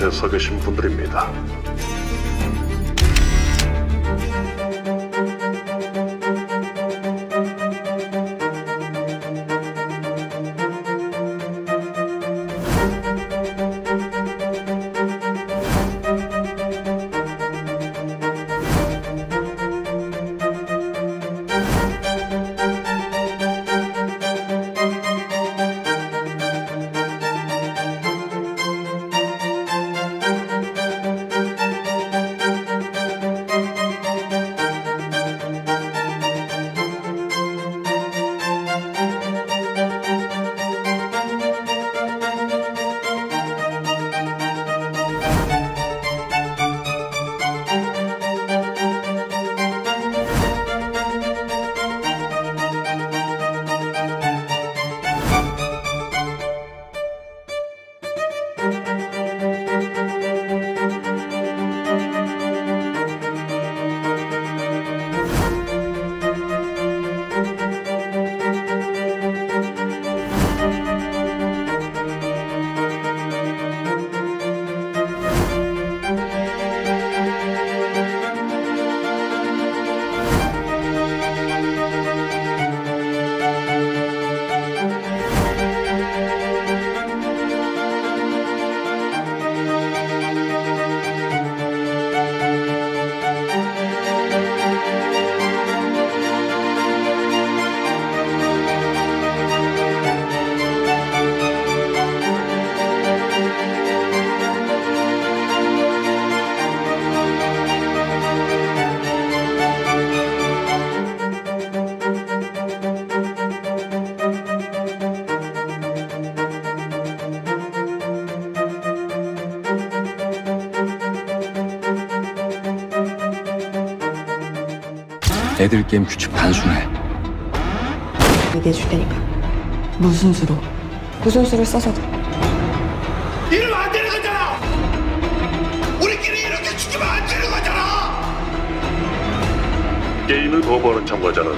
앞에 서 계신 분들입니다. 애들 게임 규칙 단순해. 얘기해 줄 테니까 무슨 수로? 무슨 수를 써서도 이러면 안 되는 거잖아! 우리끼리 이렇게 죽이면 안 되는 거잖아! 게임을 거부하는 참가자는